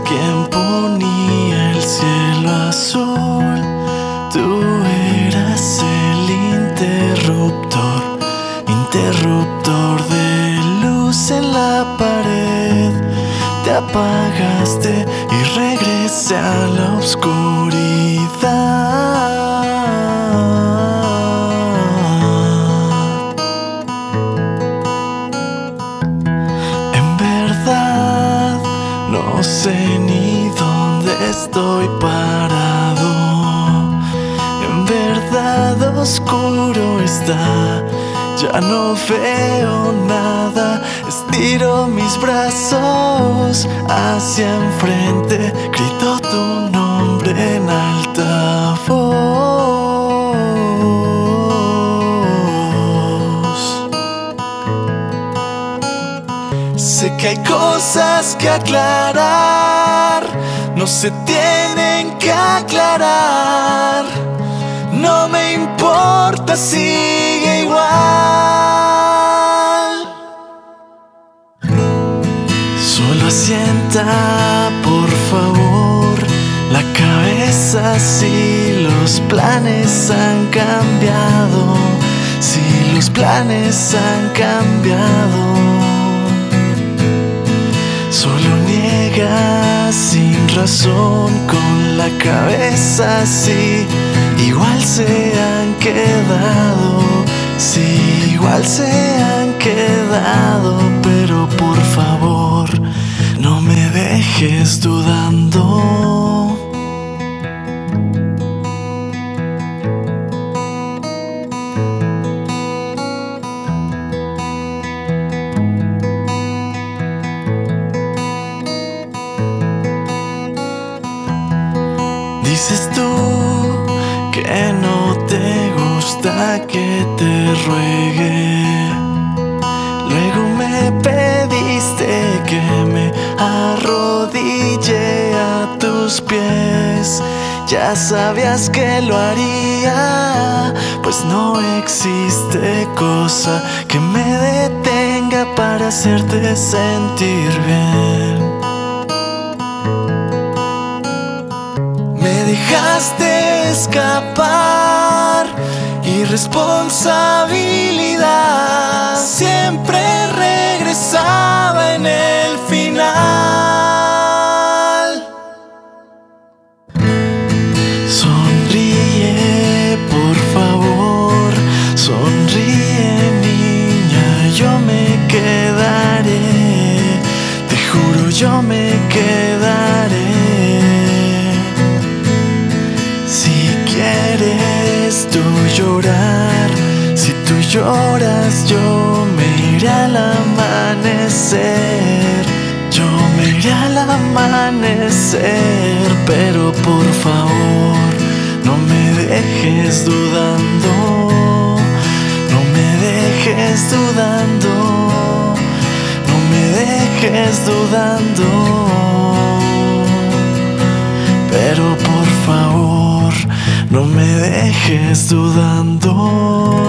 quien ponía el cielo azul. Te apagaste y regresé a la oscuridad. En verdad, no sé ni dónde estoy parado. En verdad, oscuro está. Ya no veo nada. Estiro mis brazos hacia enfrente. Grito tu nombre en alta voz. Sé que hay cosas que aclarar, no se tienen que aclarar. No me importa, sigue Solo asienta, por favor, la cabeza si los planes han cambiado, si los planes han cambiado. Solo niega sin razón con la cabeza así. Igual se han quedado, sí, igual se han quedado, pero por favor, que no te gusta que te ruegue. Luego me pediste que me arrodille a tus pies. Ya sabías que lo haría, pues no existe cosa que me detenga para hacerte sentir bien. Me dejaste escapar irresponsabilidad. Siempre regresaba en el final. Sonríe, por favor. Sonríe, niña. Yo me quedaré. Te juro, yo me quedaré. Si tú lloras, yo me iré al amanecer. Yo me iré al amanecer, pero por favor, no me dejes dudando. No me dejes dudando. No me dejes dudando. No me dejes dudando.